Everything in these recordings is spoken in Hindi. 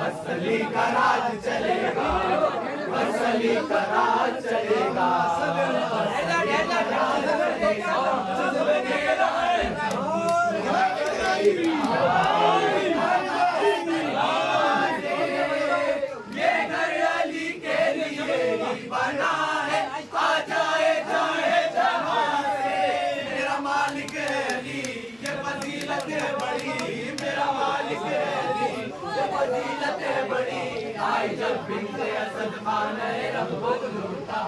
असली का राज चलेगा असली का राज चलेगा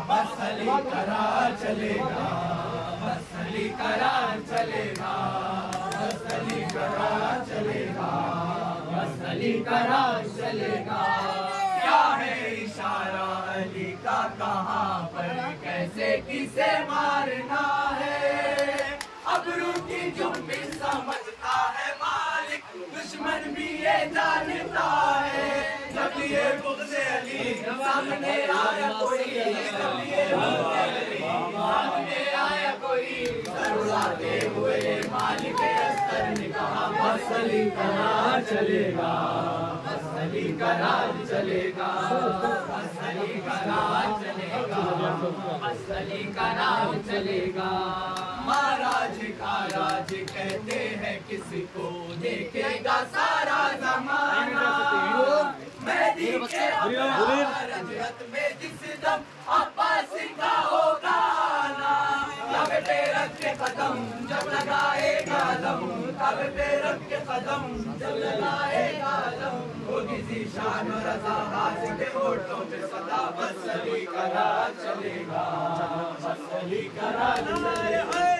बस अली करा चलेगा बस अली करा चलेगा बस अली करा चलेगा बस अली चलेगा क्या है इशारा अली का कहाँ पर कैसे किसे मारना है अबरू की जुम्बी समझता है मालिक, दुश्मन भी ये जानता है। सामने आया कोई सामने आया कोई। सरुलाते हुए मालिक अस्तर ने कहा बस अली का राज चलेगा बस अली का राज चलेगा बस अली चलेगा बस अली चलेगा। महाराज का राज कहते हैं किसी को देखेगा सारा जमाना? मेहदी के कदम, जब लगाएगा दम तब रख के कदम, जब लगाएगा दम होगी जीशान रजा, हाथ के होठों पे सदा बस अली का चलेगा। बस अली का चलेगा।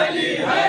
अली है